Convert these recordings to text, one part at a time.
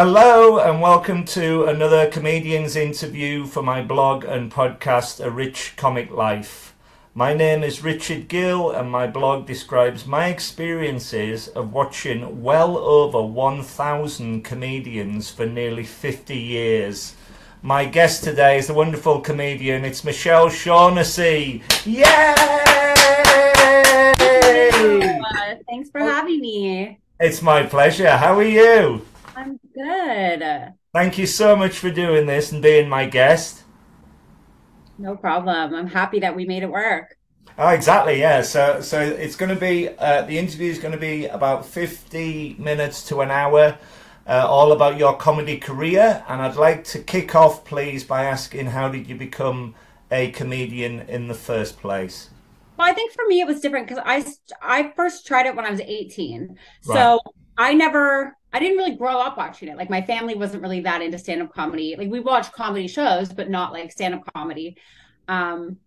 Hello and welcome to another comedian's interview for my blog and podcast, A Rich Comic Life. My name is Richard Gill and my blog describes my experiences of watching well over 1,000 comedians for nearly 50 years. My guest today is the wonderful comedian, it's Michelle Shaughnessy. Yay! Thanks for having me. It's my pleasure. How are you? Good. Thank you so much for doing this and being my guest. No problem. I'm happy that we made it work. Oh, exactly. Yeah. So, so it's going to be uh, the interview is going to be about fifty minutes to an hour, uh, all about your comedy career. And I'd like to kick off, please, by asking, how did you become a comedian in the first place? Well, I think for me it was different because I I first tried it when I was 18. Right. So I never I didn't really grow up watching it. Like my family wasn't really that into stand up comedy. Like we watched comedy shows, but not like stand up comedy. Um,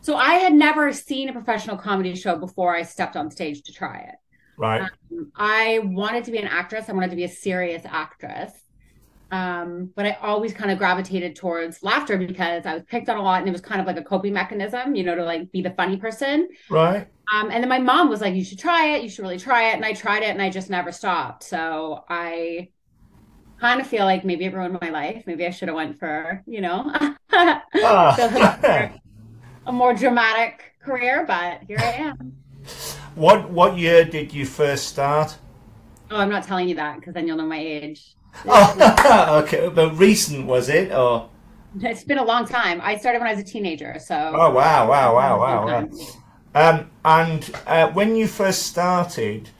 so I had never seen a professional comedy show before I stepped on stage to try it. Right. Um, I wanted to be an actress. I wanted to be a serious actress. Um, but I always kind of gravitated towards laughter because I was picked on a lot and it was kind of like a coping mechanism, you know, to like be the funny person. Right. Um, and then my mom was like, you should try it. You should really try it. And I tried it and I just never stopped. So I kind of feel like maybe it ruined my life. Maybe I should have went for, you know, uh. a more dramatic career, but here I am. What what year did you first start? Oh, I'm not telling you that because then you'll know my age. Oh, okay. But recent was it, or? It's been a long time. I started when I was a teenager, so. Oh wow! Wow! Wow! Wow! wow. Um, and uh, when you first started,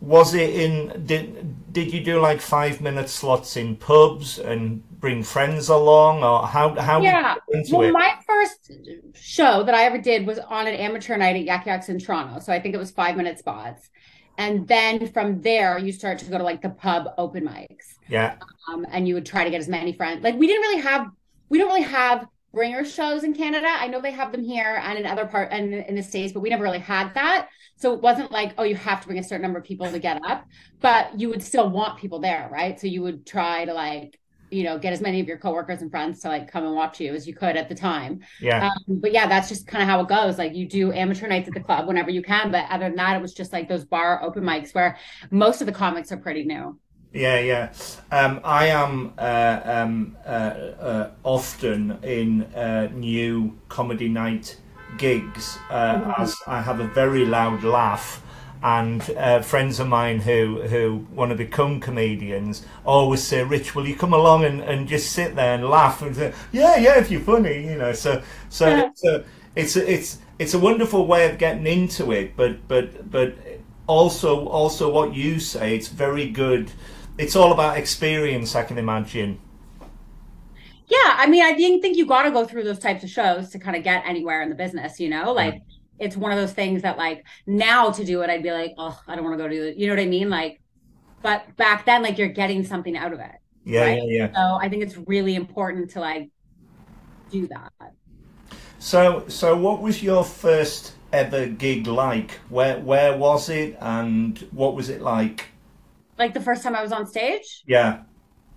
was it in? Did did you do like five minute slots in pubs and bring friends along, or how how? Yeah. well, it? my first show that I ever did was on an amateur night at Yuk Yuk's in Toronto. So I think it was five minute spots and then from there you start to go to like the pub open mics yeah. Um, and you would try to get as many friends like we didn't really have we don't really have bringer shows in canada. I know they have them here and in other part and in the states but we never really had that. So it wasn't like oh you have to bring a certain number of people to get up but you would still want people there right? So you would try to like you know get as many of your coworkers and friends to like come and watch you as you could at the time. Yeah. Um, but yeah that's just kind of how it goes. Like you do amateur nights at the club whenever you can but other than that it was just like those bar open mics where most of the comics are pretty new yeah, yeah. Um, I am uh, um, uh, uh, often in uh, new comedy night gigs uh, mm-hmm. as I have a very loud laugh and uh, friends of mine who who want to become comedians always say, "Rich, will you come along and, and just sit there and laugh and say, yeah, yeah, if you're funny, you know." So so yeah. it's a, it's a, it's it's a wonderful way of getting into it, but but but also also what you say, it's very good. It's all about experience, I can imagine. Yeah, I mean, I think think you got to go through those types of shows to kind of get anywhere in the business, you know, like. Mm it's one of those things that like now to do it, I'd be like, oh, I don't want to go do it. You know what I mean? Like, but back then, like you're getting something out of it. Yeah, right? yeah, yeah. So I think it's really important to like do that. So, so what was your first ever gig like? Where, where was it, and what was it like? Like the first time I was on stage. Yeah.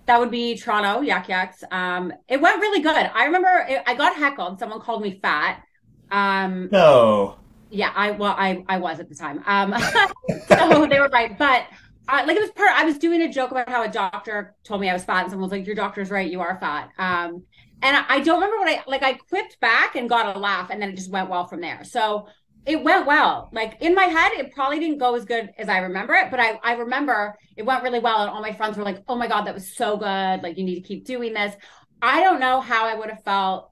That would be Toronto Yuk Yuk's. Um, it went really good. I remember it, I got heckled. Someone called me fat um, no. Yeah, I well, I I was at the time. Um, so they were right, but uh, like it was part. I was doing a joke about how a doctor told me I was fat, and someone was like, "Your doctor's right, you are fat." Um, and I, I don't remember what I like. I quipped back and got a laugh, and then it just went well from there. So it went well. Like in my head, it probably didn't go as good as I remember it, but I, I remember it went really well. And all my friends were like, oh my God, that was so good. Like, you need to keep doing this. I don't know how I would have felt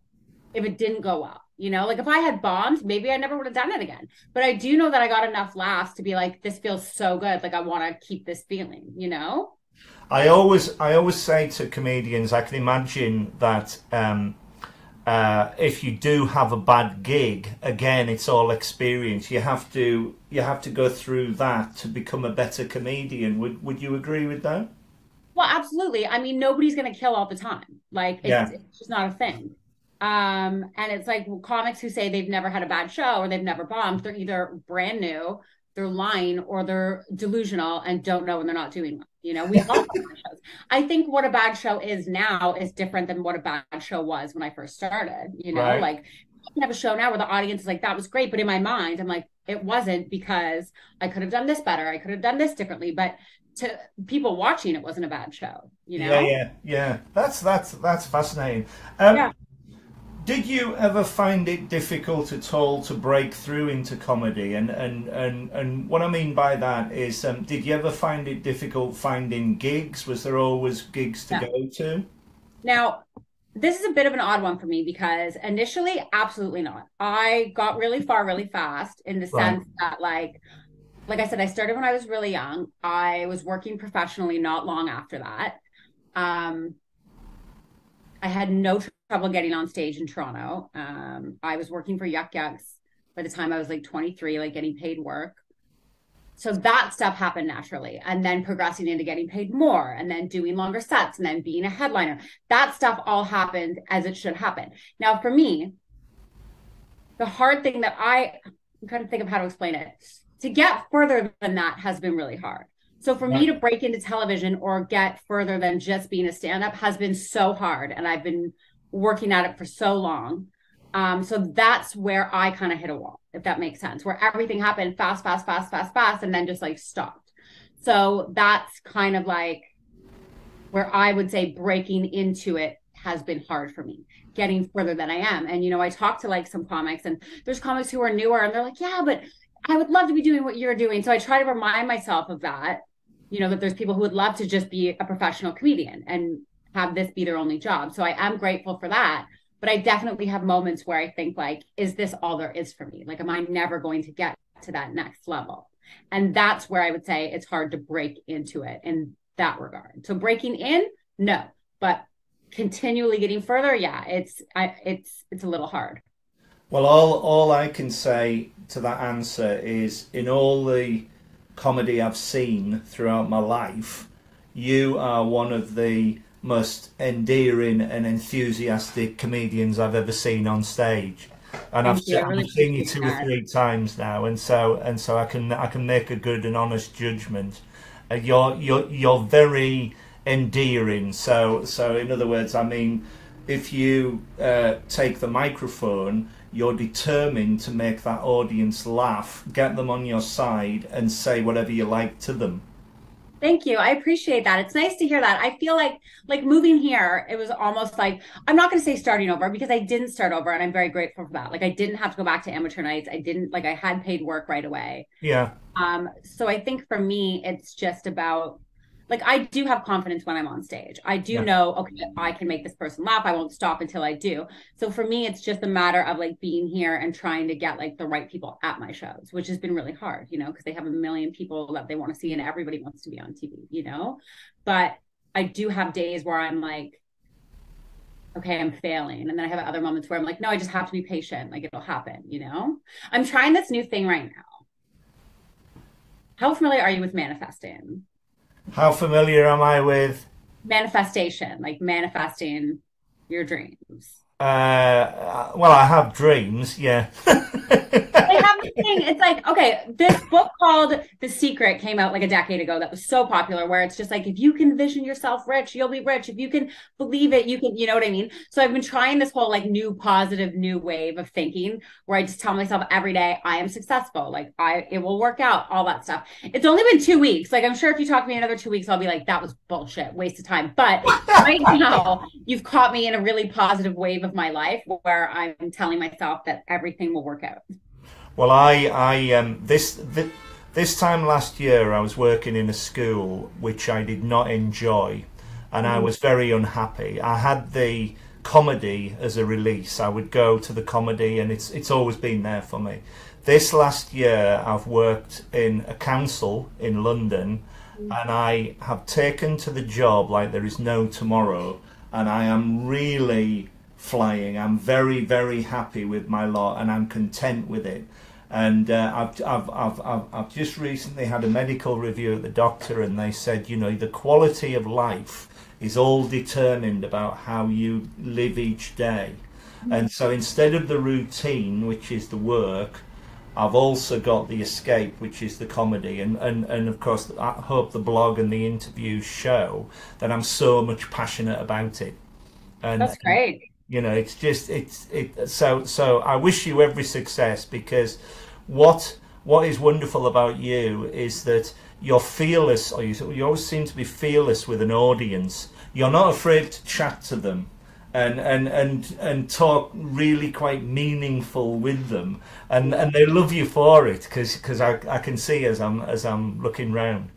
if it didn't go well. You know, like if I had bombed, maybe I never would have done it again. But I do know that I got enough laughs to be like, this feels so good. Like I want to keep this feeling, you know? I always I always say to comedians, I can imagine that um, uh, if you do have a bad gig, again, it's all experience. You have to you have to go through that to become a better comedian. Would would you agree with that? Well, absolutely. I mean, nobody's going to kill all the time. Like, it's, yeah. it's just not a thing. Um, and it's like well, comics who say they've never had a bad show or they've never bombed, they're either brand new they're lying or they're delusional and don't know when they're not doing well. You know, we all have shows. I think what a bad show is now is different than what a bad show was when I first started. You know, right. like I have a show now where the audience is like, that was great. But in my mind, I'm like, it wasn't because I could have done this better. I could have done this differently. But to people watching, it wasn't a bad show. You know? Yeah, yeah, yeah. That's that's that's fascinating. Um, yeah. Did you ever find it difficult at all to break through into comedy? And and and, and what I mean by that is, um, did you ever find it difficult finding gigs? Was there always gigs to go to? Now, this is a bit of an odd one for me because initially, absolutely not. I got really far really fast in the right. sense that, like, like I said, I started when I was really young. I was working professionally not long after that. Um, I had no trouble getting on stage in Toronto. Um, I was working for Yuk Yuk's by the time I was like 23, like getting paid work. So that stuff happened naturally. And then progressing into getting paid more and then doing longer sets and then being a headliner. That stuff all happened as it should happen. Now, for me, the hard thing that I, I'm trying to think of how to explain it. To get further than that has been really hard. So for me to break into television or get further than just being a stand up has been so hard. And I've been working at it for so long. Um, so that's where I kind of hit a wall, if that makes sense, where everything happened fast, fast, fast, fast, fast, and then just like stopped. So that's kind of like where I would say breaking into it has been hard for me, getting further than I am. And, you know, I talk to like some comics, and there's comics who are newer and they're like, yeah, but I would love to be doing what you're doing. So I try to remind myself of that, you know, that there's people who would love to just be a professional comedian and have this be their only job. So I am grateful for that. But I definitely have moments where I think like, is this all there is for me? Like, am I never going to get to that next level? And that's where I would say it's hard to break into it in that regard. So breaking in, no, but continually getting further, yeah, it's I it's it's a little hard. Well, all all I can say to that answer is in all the comedy I've seen throughout my life, you are one of the most endearing and enthusiastic comedians I've ever seen on stage. And I've, really I've seen you two that. or three times now, and so and so I can I can make a good and honest judgment. Uh, you're you're you're very endearing. So so in other words, I mean, if you uh, take the microphone, you're determined to make that audience laugh, get them on your side, and say whatever you like to them. Thank you. I appreciate that. It's nice to hear that. I feel like like moving here, it was almost like I'm not going to say starting over because I didn't start over and I'm very grateful for that. Like I didn't have to go back to amateur nights. I didn't like I had paid work right away. Yeah. Um so I think for me it's just about like I do have confidence when I'm on stage. I do yeah. know, okay, I can make this person laugh. I won't stop until I do. So for me, it's just a matter of like being here and trying to get like the right people at my shows, which has been really hard, you know, because they have a million people that they want to see and everybody wants to be on TV, you know. But I do have days where I'm like, okay, I'm failing. And then I have other moments where I'm like, no, I just have to be patient. Like it'll happen, you know? I'm trying this new thing right now. How familiar are you with manifesting? How familiar am I with manifestation, like manifesting your dreams? Uh, well, I have dreams, yeah. thing. It's like, okay, this book called The Secret came out like a decade ago that was so popular, where it's just like, if you can vision yourself rich, you'll be rich. If you can believe it, you can, you know what I mean? So I've been trying this whole like new positive, new wave of thinking where I just tell myself every day, I am successful. Like I, it will work out, all that stuff. It's only been two weeks. Like I'm sure if you talk to me another two weeks, I'll be like, that was bullshit, waste of time. But right now, you've caught me in a really positive wave of my life where I'm telling myself that everything will work out. Well, I, I, um, this, this, this time last year, I was working in a school which I did not enjoy, and I mm. was very unhappy. I had the comedy as a release. I would go to the comedy, and it's it's always been there for me. This last year, I've worked in a council in London, mm. and I have taken to the job like there is no tomorrow, and I am really flying. I'm very, very happy with my lot, and I'm content with it and uh, I've, I've, I've, I've, I've just recently had a medical review at the doctor, and they said, you know, the quality of life is all determined about how you live each day. And so instead of the routine, which is the work, I've also got the escape, which is the comedy, and, and, and of course, I hope the blog and the interviews show that I'm so much passionate about it. And, That's great. You know, it's just it's it. So so I wish you every success because what what is wonderful about you is that you're fearless, or you, you always seem to be fearless with an audience. You're not afraid to chat to them and and and and talk really quite meaningful with them, and and they love you for it because because I, I can see as I'm as I'm looking round.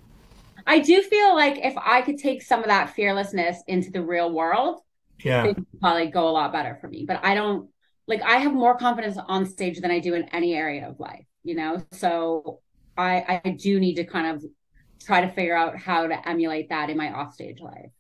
I do feel like if I could take some of that fearlessness into the real world, yeah, probably go a lot better for me. But I don't like I have more confidence on stage than I do in any area of life, you know. So I I do need to kind of try to figure out how to emulate that in my offstage life.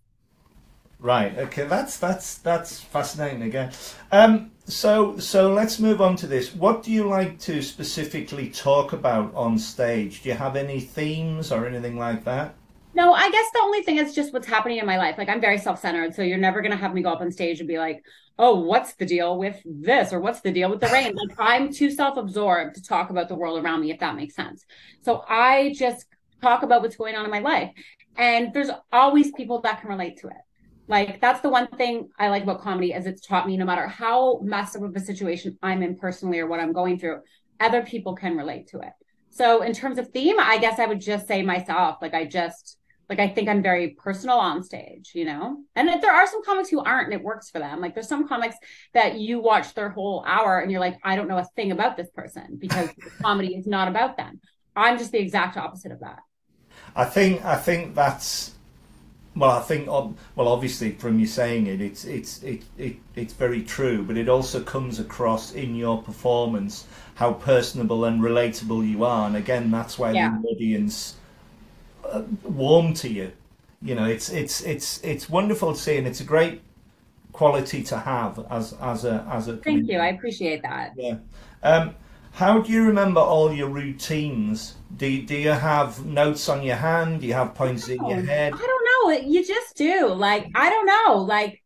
Right. Okay. That's that's that's fascinating again. Um, so so let's move on to this. What do you like to specifically talk about on stage? Do you have any themes or anything like that? No, I guess the only thing is just what's happening in my life. Like I'm very self-centered, so you're never gonna have me go up on stage and be like, "Oh, what's the deal with this?" or "What's the deal with the rain?" like I'm too self-absorbed to talk about the world around me, if that makes sense. So I just talk about what's going on in my life, and there's always people that can relate to it. Like that's the one thing I like about comedy is it's taught me no matter how messed up of a situation I'm in personally or what I'm going through, other people can relate to it. So in terms of theme, I guess I would just say myself, like I just like I think I'm very personal on stage, you know. And if there are some comics who aren't, and it works for them. Like there's some comics that you watch their whole hour and you're like, I don't know a thing about this person because comedy is not about them. I'm just the exact opposite of that. I think I think that's well, I think, well, obviously, from you saying it, it's it's it, it it's very true. But it also comes across in your performance how personable and relatable you are, and again, that's why yeah. the audience warm to you. You know, it's it's it's it's wonderful to see, and it's a great quality to have as as a as a. Thank community. you. I appreciate that. Yeah. Um, how do you remember all your routines? Do, do you have notes on your hand? Do you have points in your head? I don't know. You just do. Like, I don't know. Like,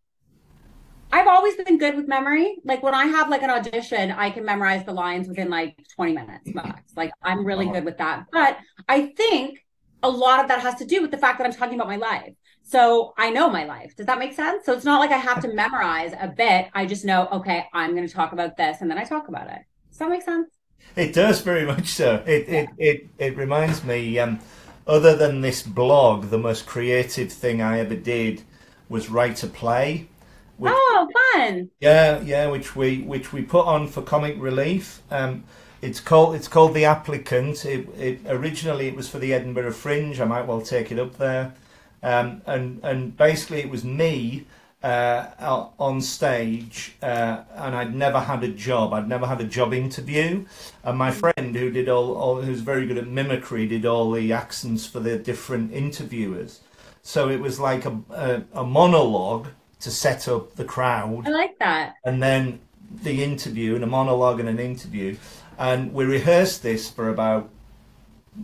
I've always been good with memory. Like when I have like an audition, I can memorize the lines within like 20 minutes max. Like I'm really good with that. But I think a lot of that has to do with the fact that I'm talking about my life. So I know my life. Does that make sense? So it's not like I have to memorize a bit. I just know, okay, I'm going to talk about this and then I talk about it. Does that make sense? It does very much so. It it it, it reminds me. Um, other than this blog, the most creative thing I ever did was write a play. Which, oh, fun! Yeah, yeah, which we which we put on for Comic Relief. Um, it's called it's called The Applicant. It, it originally it was for the Edinburgh Fringe. I might well take it up there. Um, and and basically it was me uh, on stage, uh, and I'd never had a job. I'd never had a job interview. And my friend, who did all, all, who's very good at mimicry, did all the accents for the different interviewers. So it was like a, a, a monologue to set up the crowd. I like that. And then the interview, and a monologue and an interview. And we rehearsed this for about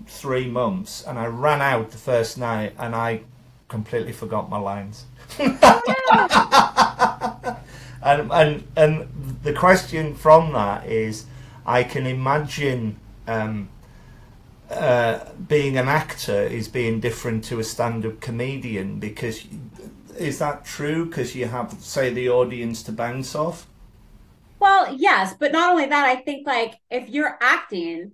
three months, and I ran out the first night, and I completely forgot my lines. and, and and the question from that is, I can imagine um, uh, being an actor is being different to a stand-up comedian because is that true? Because you have say the audience to bounce off. Well, yes, but not only that, I think like if you're acting,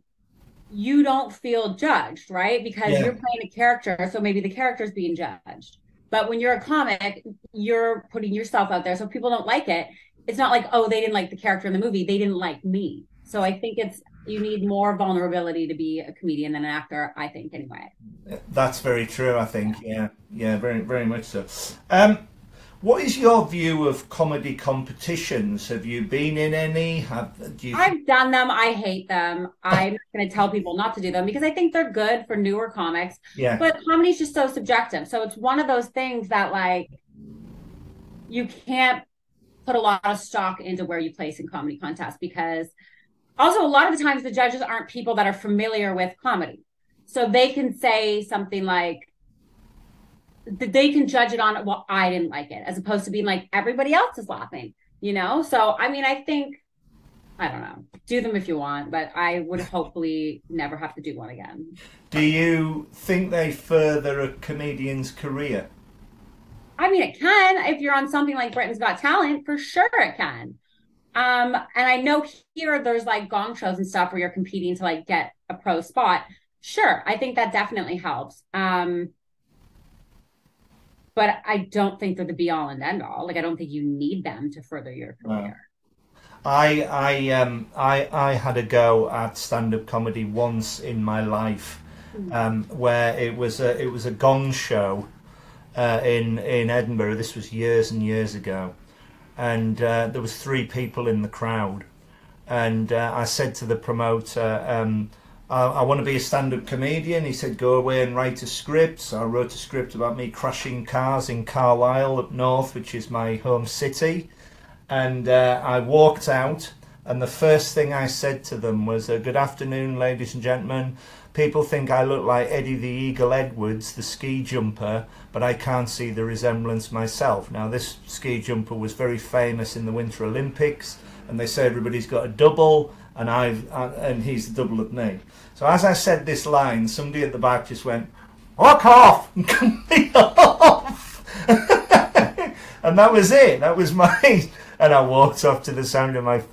you don't feel judged, right? Because yeah. you're playing a character, so maybe the character's being judged. But when you're a comic, you're putting yourself out there. So people don't like it. It's not like, oh, they didn't like the character in the movie. They didn't like me. So I think it's you need more vulnerability to be a comedian than an actor, I think anyway. That's very true, I think. Yeah. Yeah, very very much so. Um what is your view of comedy competitions? Have you been in any? Have you... I've done them. I hate them. I'm not going to tell people not to do them because I think they're good for newer comics. Yeah. But comedy's just so subjective. So it's one of those things that like you can't put a lot of stock into where you place in comedy contests because also a lot of the times the judges aren't people that are familiar with comedy. So they can say something like they can judge it on well i didn't like it as opposed to being like everybody else is laughing you know so i mean i think I don't know. Do them if you want, but I would hopefully never have to do one again. Do you think they further a comedian's career? I mean, it can if you're on something like Britain's Got Talent, for sure it can. Um, and I know here there's like gong shows and stuff where you're competing to like get a pro spot. Sure, I think that definitely helps. Um, but I don't think they're the be all and end all. Like I don't think you need them to further your career. I I um I I had a go at stand up comedy once in my life, Hmm. um, where it was a it was a gong show, uh, in in Edinburgh. This was years and years ago, and uh, there was three people in the crowd, and uh, I said to the promoter. Um, I, I want to be a stand-up comedian. He said, "Go away and write a script." So I wrote a script about me crashing cars in Carlisle up north, which is my home city and uh, I walked out. And the first thing I said to them was, uh, "Good afternoon, ladies and gentlemen. People think I look like Eddie the Eagle Edwards, the ski jumper, but I can't see the resemblance myself." Now, this ski jumper was very famous in the Winter Olympics, and they say everybody's got a double, and I've uh, and he's the double of me. So as I said this line, somebody at the back just went, "Walk off!" and cut me off. and that was it. That was my. And I walked off to the sound of my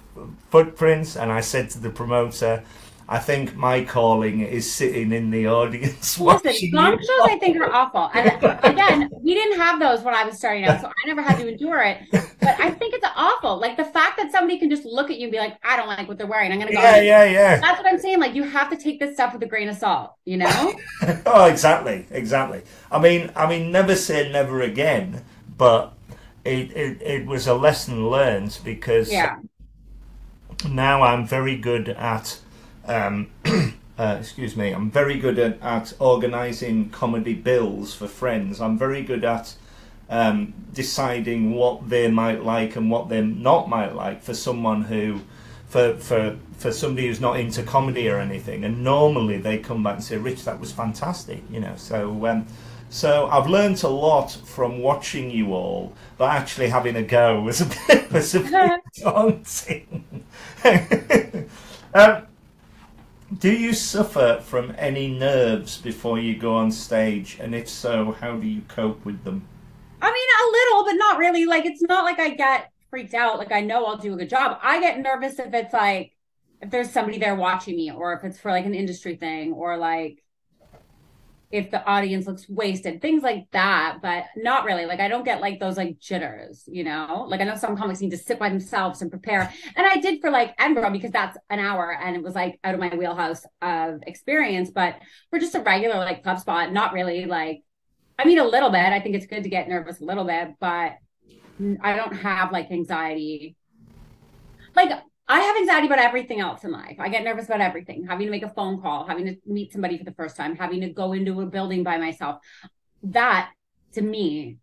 footprints, and I said to the promoter, "I think my calling is sitting in the audience Listen, you." shows I think are awful. And again, we didn't have those when I was starting out, so I never had to endure it. But I think it's awful. Like the fact that somebody can just look at you and be like, I don't like what they're wearing. I'm gonna go. Yeah, yeah, yeah. That's what I'm saying. Like you have to take this stuff with a grain of salt, you know? oh, exactly, exactly. I mean, I mean, never say never again, but it, it, it was a lesson learned because Yeah. now I'm very good at, um, uh, excuse me, I'm very good at, at organising comedy bills for friends. I'm very good at um, deciding what they might like and what they not might like for someone who, for for for somebody who's not into comedy or anything. And normally they come back and say, "Rich, that was fantastic," you know. So. Um, so I've learnt a lot from watching you all, but actually having a go was a bit, was a bit daunting. um, do you suffer from any nerves before you go on stage? And if so, how do you cope with them? I mean, a little, but not really. Like it's not like I get freaked out. Like I know I'll do a good job. I get nervous if it's like if there's somebody there watching me, or if it's for like an industry thing, or like if the audience looks wasted, things like that. But not really. Like I don't get like those like jitters, you know. Like I know some comics need to sit by themselves and prepare, and I did for like Edinburgh because that's an hour and it was like out of my wheelhouse of experience. But for just a regular like club spot, not really like. I mean, a little bit. I think it's good to get nervous a little bit, but I don't have like anxiety. Like I have anxiety about everything else in life. I get nervous about everything. Having to make a phone call, having to meet somebody for the first time, having to go into a building by myself. That to me,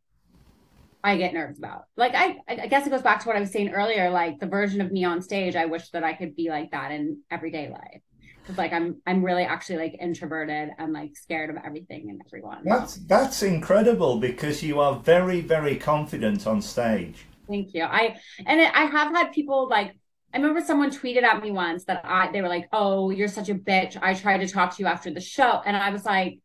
I get nervous about. Like I, I guess it goes back to what I was saying earlier. Like the version of me on stage, I wish that I could be like that in everyday life. Because like I'm, I'm really actually like introverted and like scared of everything and everyone. That's that's incredible because you are very very confident on stage. Thank you. I and I have had people like I remember someone tweeted at me once that I they were like, "Oh, you're such a bitch. I tried to talk to you after the show." And I was like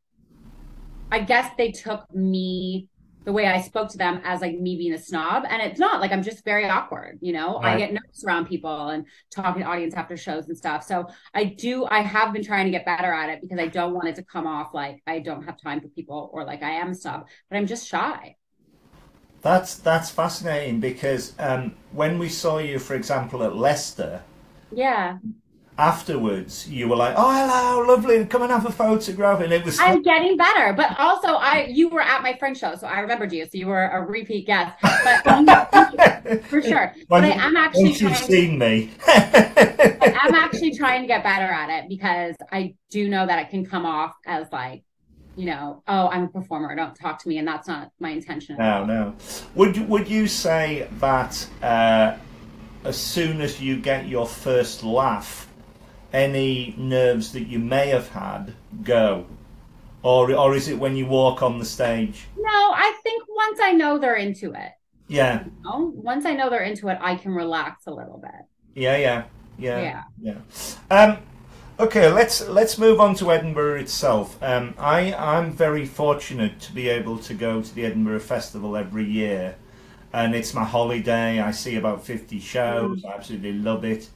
I guess they took me the way I spoke to them as like me being a snob and it's not like I'm just very awkward, you know. I get nervous around people and talking to audience after shows and stuff. So I do I have been trying to get better at it because I don't want it to come off like I don't have time for people or like I am a snob, but I'm just shy. That's that's fascinating because um, when we saw you, for example, at Leicester, Yeah. afterwards you were like, "Oh, hello, lovely, come and have a photograph," and it was. I'm getting better, but also I you were at my friend show, so I remembered you. So you were a repeat guest, but for sure. But I am actually Once you've seen me. I'm actually trying to get better at it because I do know that it can come off as like, you know, oh, I'm a performer, don't talk to me, and that's not my intention. No, no. Would you- would you say that uh, as soon as you get your first laugh, any nerves that you may have had go, or or is it when you walk on the stage? No, I think once I know they're into it, Yeah, you know, once I know they're into it, I can relax a little bit. yeah, yeah. Yeah. Yeah. Yeah. Um, okay, let's let's move on to Edinburgh itself. Um, I I'm very fortunate to be able to go to the Edinburgh Festival every year, and it's my holiday. I see about fifty shows. I absolutely love it.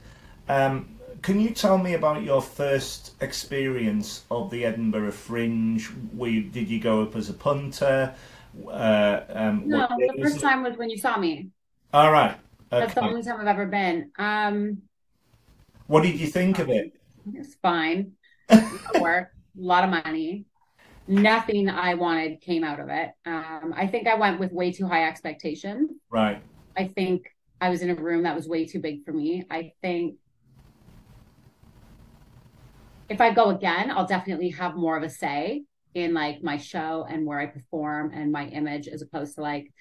Um, can you tell me about your first experience of the Edinburgh Fringe? You, did you go up as a punter? Uh, um, No, the first time was when you saw me. All right. That's the only time I've ever been. Um, What did you think of it? It's fine. A lot of work, a lot of money. Nothing I wanted came out of it. Um, I think I went with way too high expectations. Right. I think I was in a room that was way too big for me. I think if I go again, I'll definitely have more of a say in like my show and where I perform and my image as opposed to like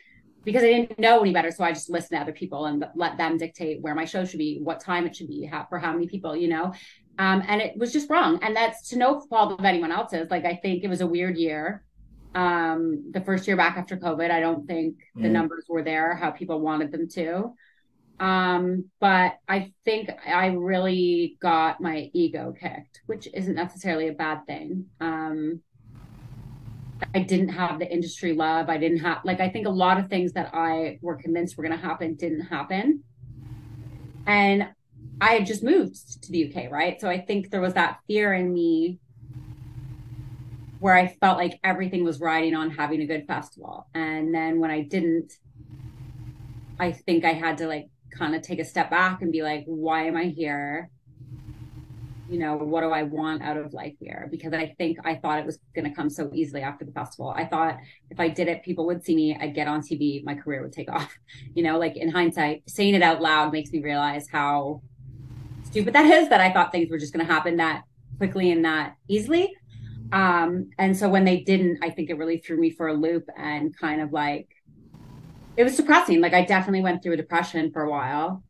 because I didn't know any better, so I just listened to other people and let them dictate where my show should be, what time it should be, how, for how many people, you know. Um, and it was just wrong, and that's to no fault of anyone else's. Like I think it was a weird year. Um, the first year back after COVID, I don't think the Mm. numbers were there how people wanted them to. Um, but I think I really got my ego kicked, which isn't necessarily a bad thing. Um, I didn't have the industry love. I didn't have like I think a lot of things that I were convinced were going to happen didn't happen. And I had just moved to the UK, right? So I think there was that fear in me where I felt like everything was riding on having a good festival. And then when I didn't, I think I had to like kind of take a step back and be like, why am I here? You know, what do I want out of life here? Because I think I thought it was going to come so easily after the festival. I thought if I did it, people would see me, I'd get on TV, my career would take off. You know, like in hindsight, saying it out loud makes me realize how stupid that is that I thought things were just going to happen that quickly and that easily. Um, and so when they didn't, I think it really threw me for a loop and kind of like it was depressing. Like I definitely went through a depression for a while.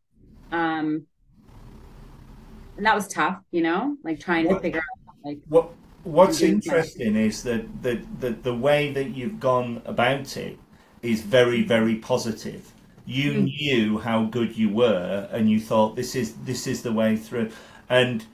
Um, and that was tough, you know, like trying to figure out like What What's interesting is that the, the the way that you've gone about it is very very positive. You Mm. knew how good you were, and you thought this is this is the way through. And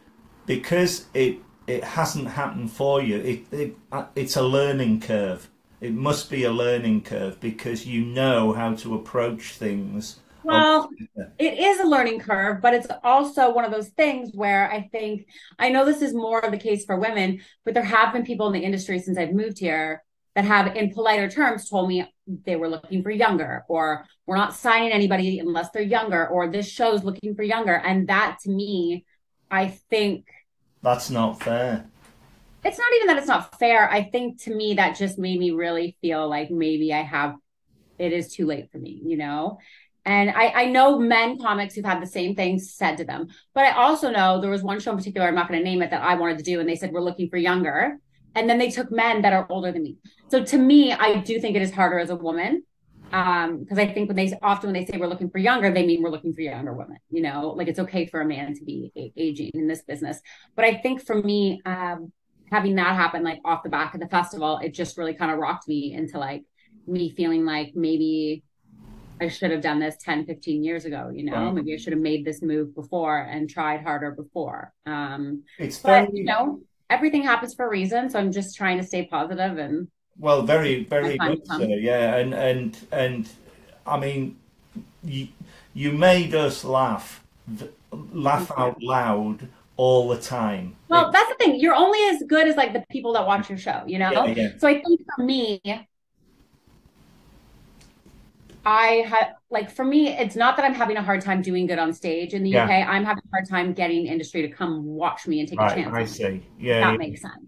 because it it hasn't happened for you, it, it it's a learning curve. It must be a learning curve because you know how to approach things. Well, it is a learning curve, but it's also one of those things where I think I know this is more of the case for women, but there have been people in the industry since I've moved here that have, in politer terms, told me they were looking for younger, or we're not signing anybody unless they're younger, or this show's looking for younger. And that to me, I think That's not fair. it's not even that it's not fair. I think to me that just made me really feel like maybe I have it is too late for me, you know? And I, I know men comics who've had the same things said to them. But I also know there was one show in particular, I'm not going to name it, that I wanted to do. And they said, we're looking for younger. And then they took men that are older than me. So to me, I do think it is harder as a woman. Um, because I think when they often when they say we're looking for younger, they mean we're looking for younger women, you know, like it's okay for a man to be a- aging in this business. But I think for me, um, having that happen like off the back of the festival, it just really kind of rocked me into like me feeling like maybe I should have done this 10, 15 years ago, you know, Right. maybe I should have made this move before and tried harder before. Um, It's but very you know, everything happens for a reason. So I'm just trying to stay positive and Well, very, very good, sir. Yeah, and and and I mean, you you made us laugh, laugh out loud all the time. well, that's the thing. You're only as good as like the people that watch your show, you know? yeah, yeah, So I think for me, I had like for me, it's not that I'm having a hard time doing good on stage in the Yeah. UK. I'm having a hard time getting industry to come watch me and take a chance. I see. Yeah, that yeah. makes sense.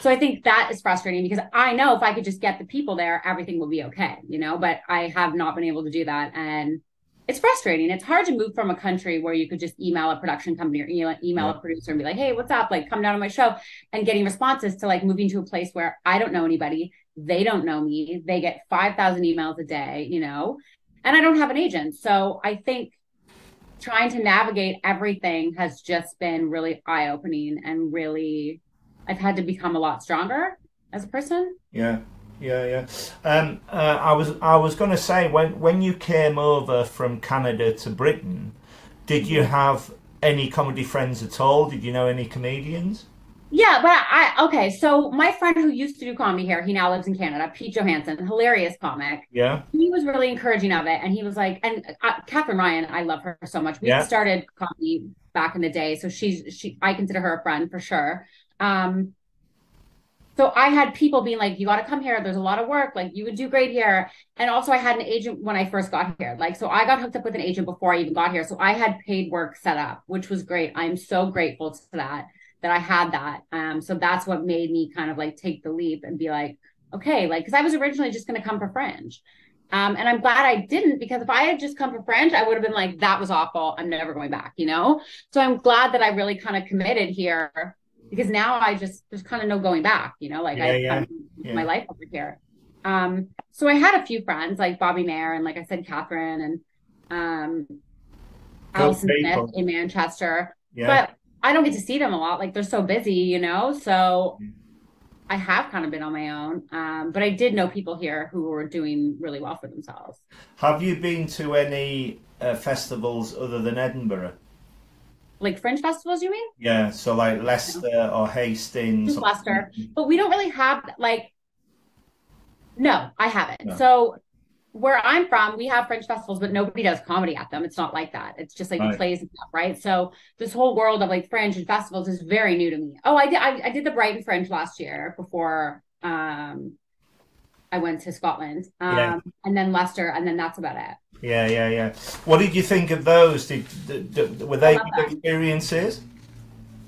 So I think that is frustrating because I know if I could just get the people there, everything will be okay, you know, but I have not been able to do that. And it's frustrating. It's hard to move from a country where you could just email a production company or email, email a producer and be like, hey, what's up? Like, come down to my show and getting responses to like moving to a place where I don't know anybody. They don't know me. They get 5,000 emails a day, you know, and I don't have an agent. So I think trying to navigate everything has just been really eye opening and really, I've had to become a lot stronger as a person. Yeah, yeah, yeah. Um, uh, I was I was going to say when when you came over from Canada to Britain, did you have any comedy friends at all? Did you know any comedians? Yeah, but I okay. So my friend who used to do comedy here, he now lives in Canada. Pete Johansson, hilarious comic. Yeah, he was really encouraging of it, and he was like, and uh, Katherine Ryan, I love her so much. We yeah. started comedy back in the day, so she's she. I consider her a friend for sure. Um, so I had people being like, "You got to come here. There's a lot of work. Like you would do great here." And also, I had an agent when I first got here. Like, so I got hooked up with an agent before I even got here. So I had paid work set up, which was great. I'm so grateful to that that I had that. Um, so that's what made me kind of like take the leap and be like, okay, like, because I was originally just going to come for Fringe. Um, and I'm glad I didn't because if I had just come for Fringe, I would have been like, that was awful. I'm never going back, you know? So I'm glad that I really kind of committed here because now I just, there's kind of no going back, you know? Like yeah, I, yeah. yeah. my life over here. Um, so I had a few friends like Bobby Mair and like I said, Katherine and um, Alison Smith in Manchester. Yeah. But I don't get to see them a lot. Like they're so busy, you know? So I have kind of been on my own. Um, but I did know people here who were doing really well for themselves. Have you been to any uh, festivals other than Edinburgh? Like fringe festivals, you mean? Yeah. So like Leicester no. or Hastings. Leicester. But we don't really have like, no, I haven't. No. So where I'm from, we have Fringe festivals, but nobody does comedy at them. It's not like that. It's just like right. plays and stuff, right? So this whole world of like Fringe and festivals is very new to me. Oh, I did I, I did the Brighton Fringe last year before um I went to Scotland. Um yeah. and then Leicester, and then that's about it. Yeah, yeah, yeah. What did you think of those? Did, did, did were they good experiences?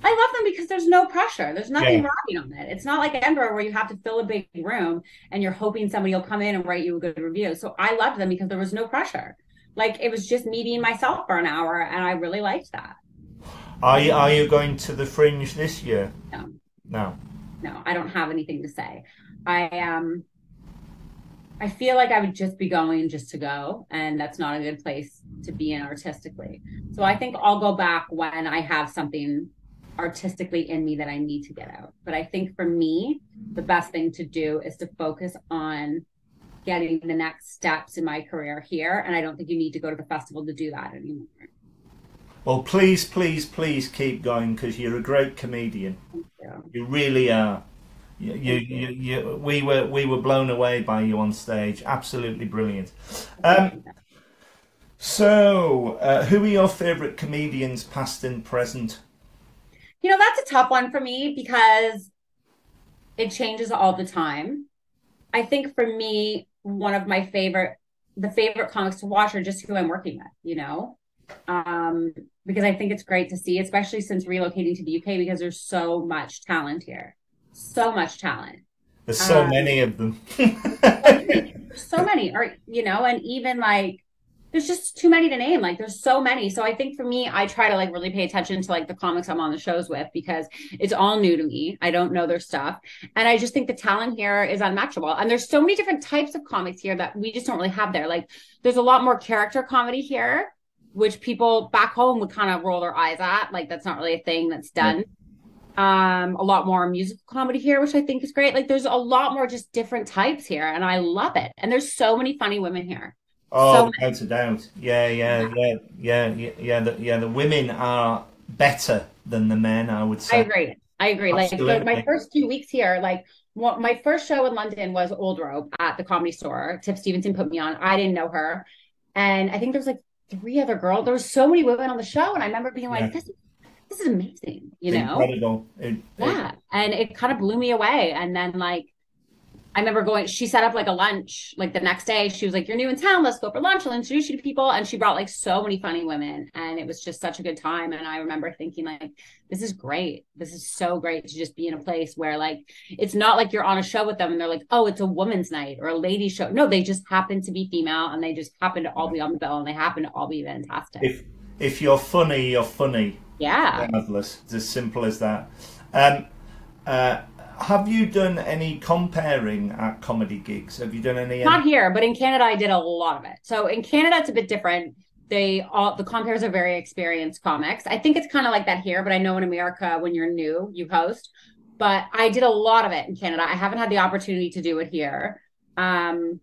I love them because there's no pressure. There's nothing yeah. riding on it. It's not like Edinburgh where you have to fill a big room and you're hoping somebody will come in and write you a good review. So I loved them because there was no pressure. Like it was just me being myself for an hour, and I really liked that. Are you, are you going to the Fringe this year? No. No. No, I don't have anything to say. I um I feel like I would just be going just to go, and that's not a good place to be in artistically. So I think I'll go back when I have something artistically in me that I need to get out. But I think for me, the best thing to do is to focus on getting the next steps in my career here. And I don't think you need to go to the festival to do that anymore. Well, please, please, please keep going because you're a great comedian. You. you. really are. You, you, you, you, we were we were blown away by you on stage. Absolutely brilliant. Um, so, uh, who are your favourite comedians, past and present? You know, that's a tough one for me because it changes all the time. I think for me, one of my favorite, the favorite comics to watch are just who I'm working with, you know? Um, because I think it's great to see, especially since relocating to the UK, because there's so much talent here. So much talent. There's so um, many of them. so many, or you know, and even like there's just too many to name. Like there's so many. So I think for me, I try to like really pay attention to like the comics I'm on the shows with because it's all new to me. I don't know their stuff. And I just think the talent here is unmatchable. And there's so many different types of comics here that we just don't really have there. Like there's a lot more character comedy here, which people back home would kind of roll their eyes at. Like that's not really a thing that's done. Um, a lot more musical comedy here, which I think is great. Like there's a lot more just different types here, and I love it. And there's so many funny women here. Oh, so, without a doubt. Yeah, yeah, yeah, yeah, yeah, yeah. The, yeah, the women are better than the men. I would say. I agree. I agree. Absolutely. Like my first few weeks here, like what my first show in London was Old Rope at the Comedy Store. Tiff Stevenson put me on. I didn't know her, and I think there was like three other girls. There was so many women on the show, and I remember being like, yeah. "This, this is amazing," you know? Incredible. It, yeah, it, and it kind of blew me away. And then like I remember going, she set up like a lunch like the next day. She was like, You're new in town, let's go for lunch. I'll introduce you to people. And she brought like so many funny women. And it was just such a good time. And I remember thinking, like, this is great. This is so great to just be in a place where like it's not like you're on a show with them and they're like, oh, it's a woman's night or a lady show. No, they just happen to be female and they just happen to all be on the bill and they happen to all be fantastic. If if you're funny, you're funny. Yeah. Regardless. It's as simple as that. Um uh have you done any compering at comedy gigs? Have you done any? Not here, but in Canada, I did a lot of it. So in Canada, it's a bit different. They all the comperes are very experienced comics. I think it's kind of like that here, but I know in America, when you're new, you host. But I did a lot of it in Canada. I haven't had the opportunity to do it here. Um,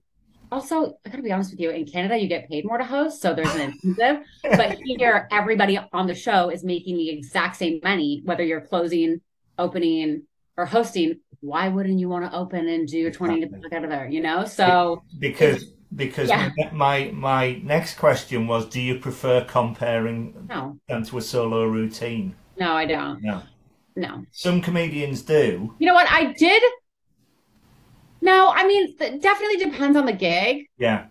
also, I gotta be honest with you, in Canada, you get paid more to host, so there's an incentive. but here, everybody on the show is making the exact same money, whether you're closing, opening, or hosting. Why wouldn't you want to open and do your 20 exactly. to out of there? You know, so because because yeah. my my next question was, do you prefer compering no. them to a solo routine? No, I don't. No. No. Some comedians do. You know what? I did. No, I mean, definitely depends on the gig. Yeah.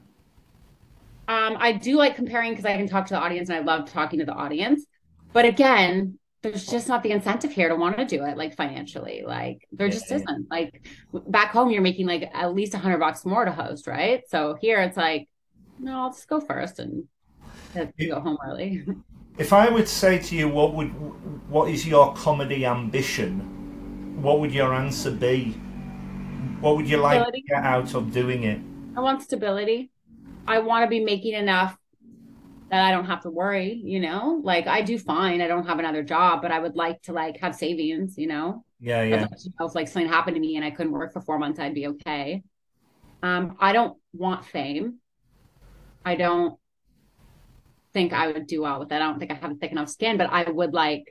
Um, I do like compering because I can talk to the audience and I love talking to the audience. But again, there's just not the incentive here to want to do it like financially. Like there just yeah. isn't. Like back home, you're making like at least a hundred bucks more to host, right? So here it's like, no, I'll just go first and go home early. If I would say to you, what would what is your comedy ambition? What would your answer be? What would you like stability. to get out of doing it? I want stability. I want to be making enough that I don't have to worry, you know? Like I do fine. I don't have another job, but I would like to like have savings, you know? Yeah, yeah. Like, if like something happened to me and I couldn't work for four months, I'd be okay. Um, I don't want fame. I don't think I would do well with it. I don't think I have a thick enough skin, but I would like,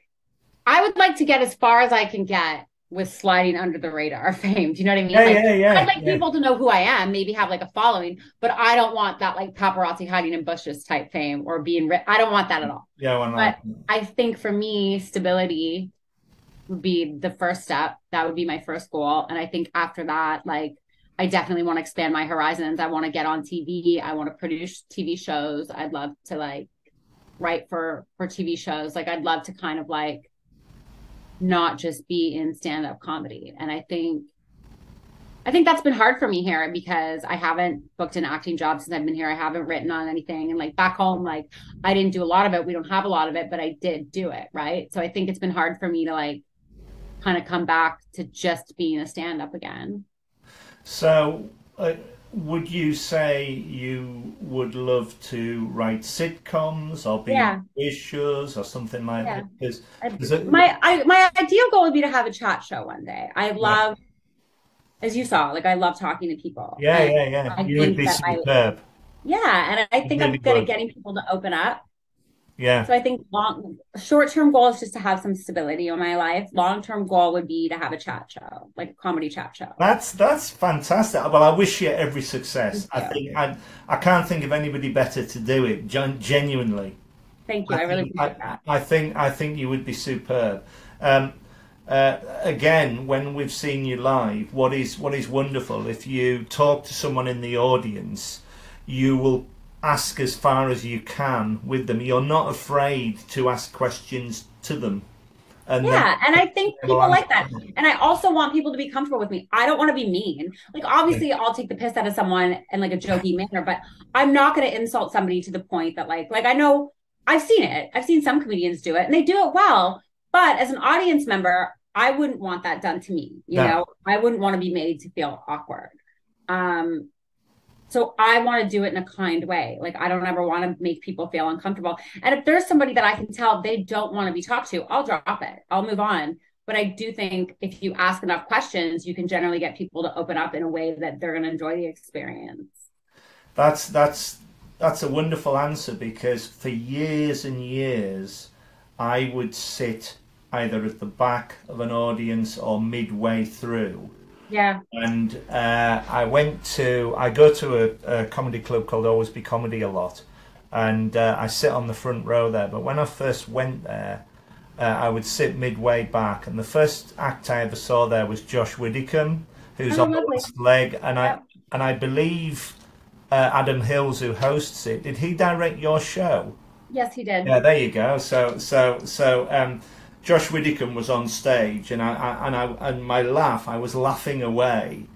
I would like to get as far as I can get with sliding under the radar fame. Do you know what I mean? Yeah, like, yeah, yeah. I'd like yeah. people to know who I am, maybe have like a following, but I don't want that like paparazzi hiding in bushes type fame or being. Ri- I don't want that at all. Yeah, well, but I think for me, stability would be the first step. That would be my first goal, and I think after that, like I definitely want to expand my horizons. I want to get on TV. I want to produce TV shows. I'd love to like write for for TV shows. Like I'd love to kind of like not just be in stand-up comedy. And I think I think that's been hard for me here because I haven't booked an acting job since I've been here. I haven't written on anything. And like back home, like I didn't do a lot of it. We don't have a lot of it, but I did do it. Right. So I think it's been hard for me to like kind of come back to just being a stand up again. So, uh, would you say you would love to write sitcoms or be yeah. shows or something like yeah. that? Because it... my I, my ideal goal would be to have a chat show one day. I love, yeah. as you saw, like I love talking to people. Yeah, yeah, yeah. I you would be superb. I, yeah, and I think really I'm good at getting people to open up. Yeah. So I think long short term goal is just to have some stability in my life. Long term goal would be to have a chat show, like a comedy chat show. That's that's fantastic. Well, I wish you every success. Thank I think I I can't think of anybody better to do it. genuinely. Thank you. I, I really think, appreciate I, that. I think I think you would be superb. Um, uh, again, when we've seen you live, what is what is wonderful if you talk to someone in the audience, you will ask as far as you can with them. You're not afraid to ask questions to them. And yeah, and I think people like that. And I also want people to be comfortable with me. I don't want to be mean. Like obviously. I'll take the piss out of someone in like a jokey manner, but I'm not going to insult somebody to the point that like like I know I've seen it. I've seen some comedians do it and they do it well. But as an audience member, I wouldn't want that done to me. You no. know, I wouldn't want to be made to feel awkward. Um, so I want to do it in a kind way. Like I don't ever want to make people feel uncomfortable. And if there's somebody that I can tell they don't want to be talked to, I'll drop it. I'll move on. But I do think if you ask enough questions, you can generally get people to open up in a way that they're going to enjoy the experience. That's that's that's a wonderful answer because for years and years I would sit either at the back of an audience or midway through yeah. And uh, I went to, I go to a, a, comedy club called Always Be Comedy a lot. And uh, I sit on the front row there. But when I first went there, uh, I would sit midway back. And the first act I ever saw there was Josh Widdicombe, who's oh, on lovely. the last leg. And I, and I believe uh, Adam Hills, who hosts it, did he direct your show? Yes, he did. Yeah, there you go. So, so, so, um, Josh Widdicombe was on stage, and I, I, and I and my laugh, I was laughing away,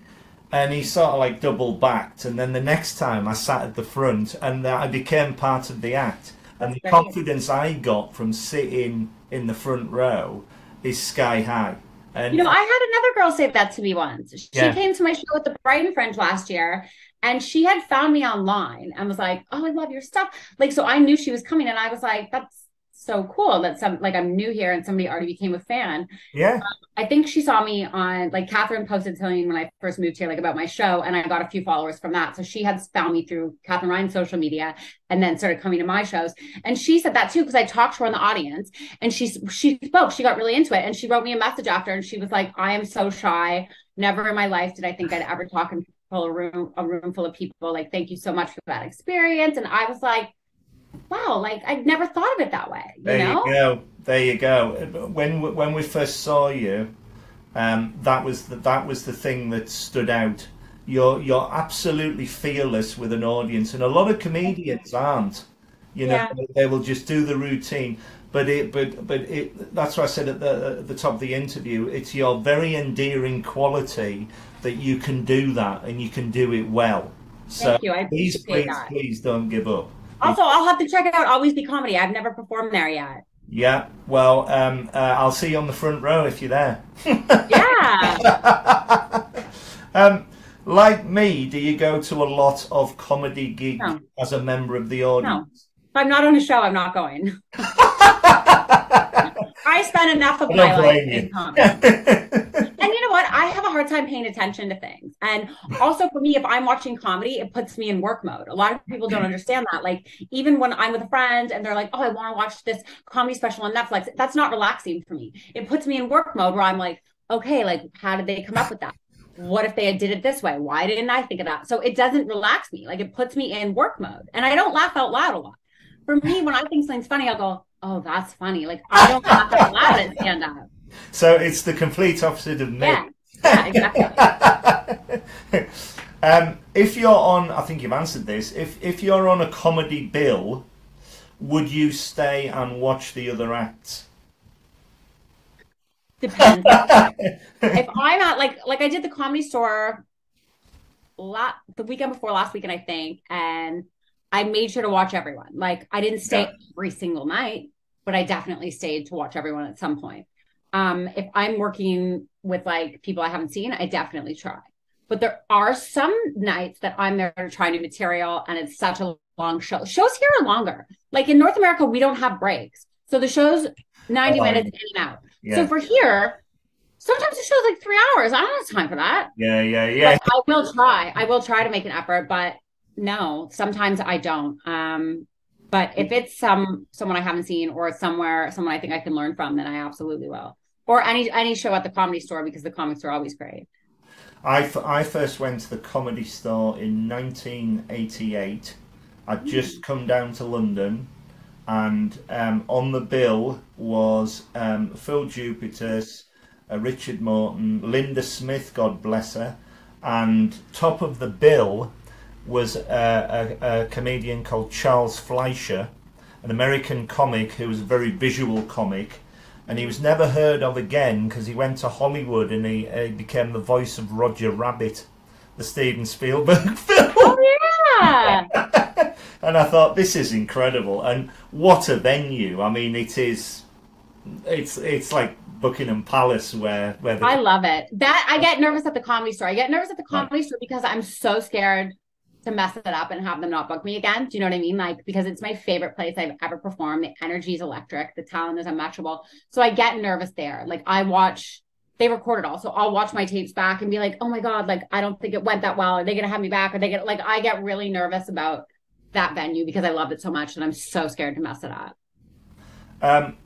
and he sort of like double backed, and then the next time I sat at the front, and I became part of the act, and the confidence I got from sitting in the front row is sky high. And you know, I had another girl say that to me once. She yeah. came to my show at the Brighton Fringe last year, and she had found me online and was like, "Oh, I love your stuff." Like, so I knew she was coming, and I was like, "That's so cool that some like I'm new here and somebody already became a fan. Yeah. Um, I think she saw me on like Katherine posted something when I first moved here, like about my show, and I got a few followers from that. So she had found me through Katherine Ryan's social media and then started coming to my shows. And she said that too, because I talked to her in the audience and she she spoke, she got really into it. And she wrote me a message after and she was like, I am so shy. Never in my life did I think I'd ever talk in a room, a room full of people. Like, thank you so much for that experience. And I was like, wow, like I'd never thought of it that way. You there know? you go. There you go. When when we first saw you, um, that was the, that was the thing that stood out. You're you're absolutely fearless with an audience, and a lot of comedians aren't. You know, Yeah. they will just do the routine. But it, but but it. That's what I said at the at the top of the interview. It's your very endearing quality that you can do that, and you can do it well. So Thank you. I please, please, that. please don't give up. Also, I'll have to check out Always Be Comedy. I've never performed there yet. Yeah, well, um, uh, I'll see you on the front row if you're there. Yeah. um, like me, do you go to a lot of comedy gigs No. as a member of the audience? No. If I'm not on a show, I'm not going. I spend enough of my life in comedy. And you know what? I have a hard time paying attention to things. And also for me, if I'm watching comedy, it puts me in work mode. A lot of people don't understand that. Like, even when I'm with a friend and they're like, oh, I want to watch this comedy special on Netflix, that's not relaxing for me. It puts me in work mode where I'm like, okay, like, how did they come up with that? What if they did it this way? Why didn't I think of that? So it doesn't relax me. Like, it puts me in work mode. And I don't laugh out loud a lot. For me, when I think something's funny, I'll go, oh, that's funny. Like, I don't laugh out loud at stand up. so it's the complete opposite of me. Yeah. Yeah, exactly. um, if you're on, I think you've answered this. If if you're on a comedy bill, would you stay and watch the other acts? Depends. if I'm at like like I did the comedy store la- the weekend before last weekend, I think, and I made sure to watch everyone. Like I didn't stay Yeah. every single night, but I definitely stayed to watch everyone at some point. Um, if I'm working with like people I haven't seen, I definitely try. But there are some nights that I'm there to try new material and it's such a long show. Shows here are longer. Like in North America, we don't have breaks. So the show's 90 Oh, minutes in and out. Yeah, So for here, sometimes the show's like three hours. I don't have time for that. yeah, yeah, yeah. I will try. I will try to make an effort, but no, sometimes I don't. Um, but if it's some someone I haven't seen or somewhere someone I think I can learn from, then I absolutely will. Or any any show at the comedy store because the comics are always great. I, f- I first went to the comedy store in 1988. I'd just come down to London, and um, on the bill was um, Phil Jupitus, uh, Richard Morton, Linda Smith, God bless her, and top of the bill was a, a, a comedian called Charles Fleischer, an American comic who was a very visual comic and he was never heard of again because he went to Hollywood and he, uh, became the voice of Roger Rabbit, the Steven Spielberg film. Oh yeah. and I thought this is incredible, and what a venue! I mean, it is, it's it's like Buckingham Palace where where the, I love it. That I get nervous at the comedy store. I get nervous at the comedy store because I'm so scared to mess it up and have them not book me again. Do you know what I mean? Like because it's my favorite place I've ever performed. The energy is electric. The talent is unmatchable. So I get nervous there. Like I watch. They record it all, so I'll watch my tapes back and be like, "Oh my god, like I don't think it went that well. Are they gonna have me back? Are they gonna like?" I get really nervous about that venue because I love it so much, and I'm so scared to mess it up. um,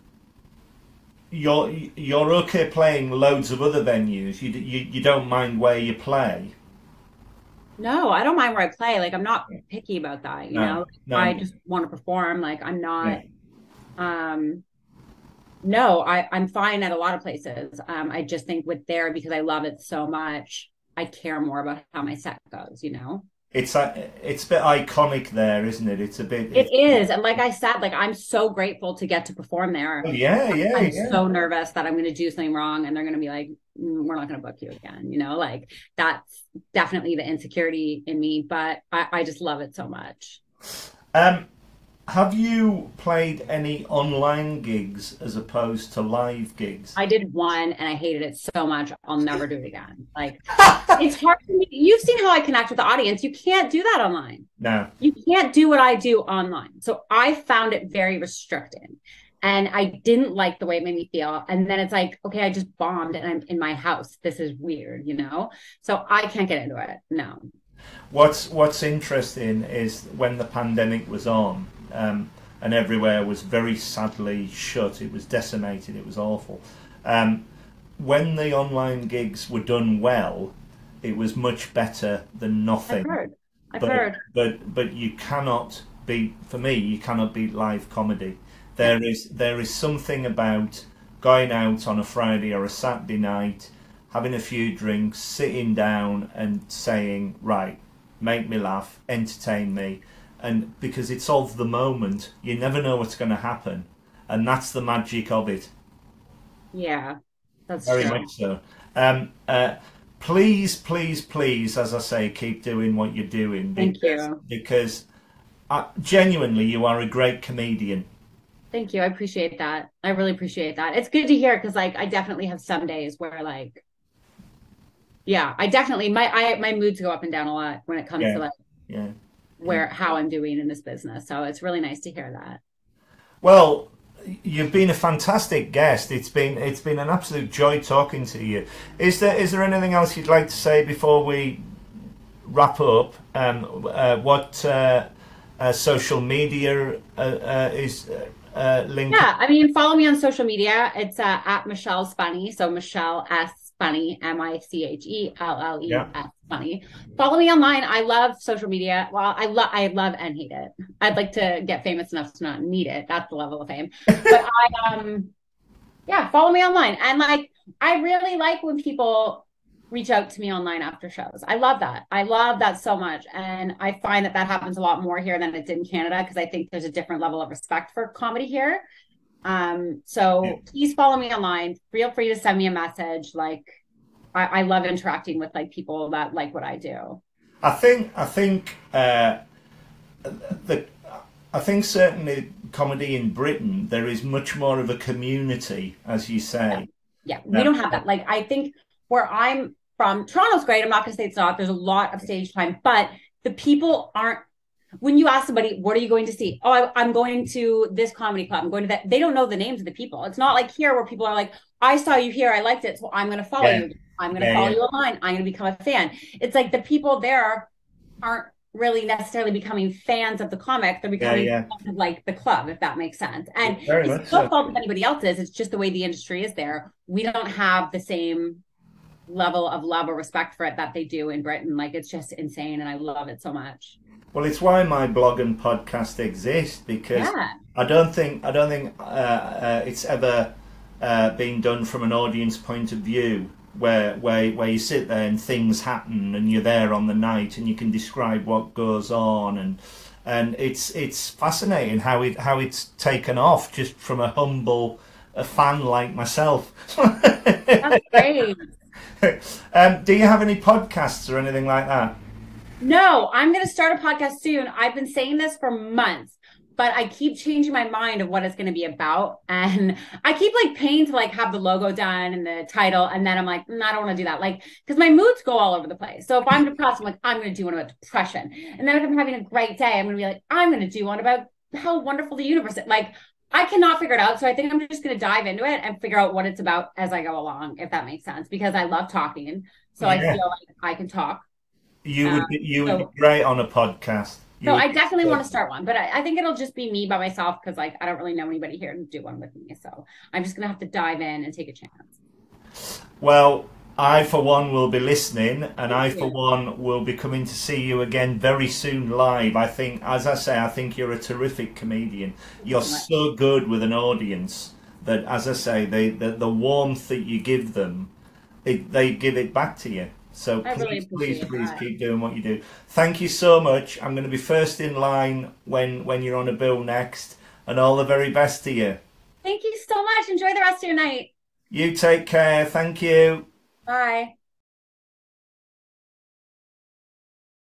you're you're okay playing loads of other venues. You you you don't mind where you play. No, I don't mind where I play. Like I'm not picky about that, you No, know. no. I just want to perform. Like I'm not um no, I, I'm fine at a lot of places. Um, I just think with there because I love it so much, I care more about how my set goes, you know? It's a, it's a bit iconic there, isn't it? It's a bit. It is. And like I said, like I'm so grateful to get to perform there. Yeah, yeah, I'm yeah. so nervous that I'm going to do something wrong and they're going to be like, "Mm, we're not going to book you again. You know, like that's definitely the insecurity in me, but I, I just love it so much. Um, have you played any online gigs as opposed to live gigs? I did one and I hated it so much. I'll never do it again. Like it's hard for me. You've seen how I connect with the audience. You can't do that online. No. You can't do what I do online. So I found it very restricting. and I didn't like the way it made me feel. And then it's like, okay, I just bombed and I'm in my house. This is weird, you know? So I can't get into it. No. What's What's interesting is when the pandemic was on, um, and everywhere was very sadly shut. It was decimated. It was awful. Um, when the online gigs were done well, it was much better than nothing. I've heard. I've but, heard. But but you cannot beat for me. You cannot beat live comedy. There is there is something about going out on a Friday or a Saturday night, having a few drinks, sitting down and saying, right, make me laugh, entertain me, and because it's of the moment, you never know what's going to happen, and that's the magic of it. Yeah, that's Very true. much so. Um, uh, please, please, please, as I say, keep doing what you're doing. Thank because, you. Because uh, genuinely, you are a great comedian. Thank you. I appreciate that. I really appreciate that. It's good to hear because like I definitely have some days where like yeah, I definitely my I my moods go up and down a lot when it comes Yeah. to like Yeah. Where how I'm doing in this business. So it's really nice to hear that. Well, you've been a fantastic guest. It's been it's been an absolute joy talking to you. Is there is there anything else you'd like to say before we wrap up? Um, uh, what uh, uh, social media uh, uh, is uh, uh, linked? Yeah, I mean, follow me on social media. It's uh, at Michelle Spunny. So Michelle S Spunny, M I C H E L L E S Spunny. Follow me online. I love social media. Well, I love, I love and hate it. I'd like to get famous enough to not need it. That's the level of fame. But I, um, yeah, follow me online. And like, I really like when people reach out to me online after shows. I love that. I love that so much. And I find that that happens a lot more here than it did in Canada because I think there's a different level of respect for comedy here. Um, so Yeah. please follow me online. Feel free to send me a message. Like, I, I love interacting with like people that like what I do. I think I think uh, the I think certainly comedy in Britain there is much more of a community, as you say. Yeah, Yeah. we don't have that. Like, I think where I'm from, Toronto's great. I'm not going to say it's not. There's a lot of stage time, but the people aren't. When you ask somebody, what are you going to see? Oh, I, I'm going to this comedy club. I'm going to that. They don't know the names of the people. It's not like here where people are like, I saw you here. I liked it. So I'm going to follow Yeah. you. I'm going to Yeah, follow yeah. you online. I'm going to become a fan. It's like the people there aren't really necessarily becoming fans of the comic. They're becoming yeah. fans of like the club, if that makes sense. And Very it's no so. fault of anybody else's. It's just the way the industry is there. We don't have the same level of love or respect for it that they do in Britain. Like it's just insane, and I love it so much. Well, it's why my blog and podcast exist because Yeah, I don't think I don't think uh, uh, it's ever uh, been done from an audience point of view, where where where you sit there and things happen and you're there on the night and you can describe what goes on and and it's it's fascinating how it how it's taken off just from a humble a fan like myself. that's great. um, do you have any podcasts or anything like that? No, I'm going to start a podcast soon. I've been saying this for months, but I keep changing my mind of what it's going to be about. And I keep like paying to like have the logo done and the title. And then I'm like, mm, I don't want to do that. Like, because my moods go all over the place. So if I'm depressed, I'm like, I'm going to do one about depression. And then if I'm having a great day, I'm going to be like, I'm going to do one about how wonderful the universe is. Like, I cannot figure it out. So I think I'm just going to dive into it and figure out what it's about as I go along, if that makes sense, because I love talking. So I feel like I can talk. You would Um, be, you would so- be great on a podcast. You So I definitely want to start one, but I, I think it'll just be me by myself because like I don't really know anybody here to do one with me. So I'm just gonna have to dive in and take a chance. Well, I for one will be listening, and I Thank for one will be coming to see you again very soon live. I think, as I say, I think you're a terrific comedian. You're so so good with an audience that, as I say, they the, the warmth that you give them, it, they give it back to you. So please, really please, please that. keep doing what you do. Thank you so much. I'm going to be first in line when when you're on a bill next, and all the very best to you. Thank you so much. Enjoy the rest of your night. You take care. Thank you. Bye.